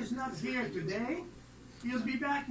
is not here today. He'll be back.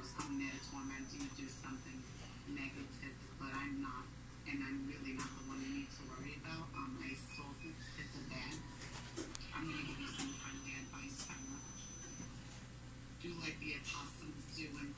was coming torment you something negative, but I'm not, and I'm really not the one you need to worry about. Um, I sold it to the dad. I'm gonna give you some friendly advice, Do like the opossums do and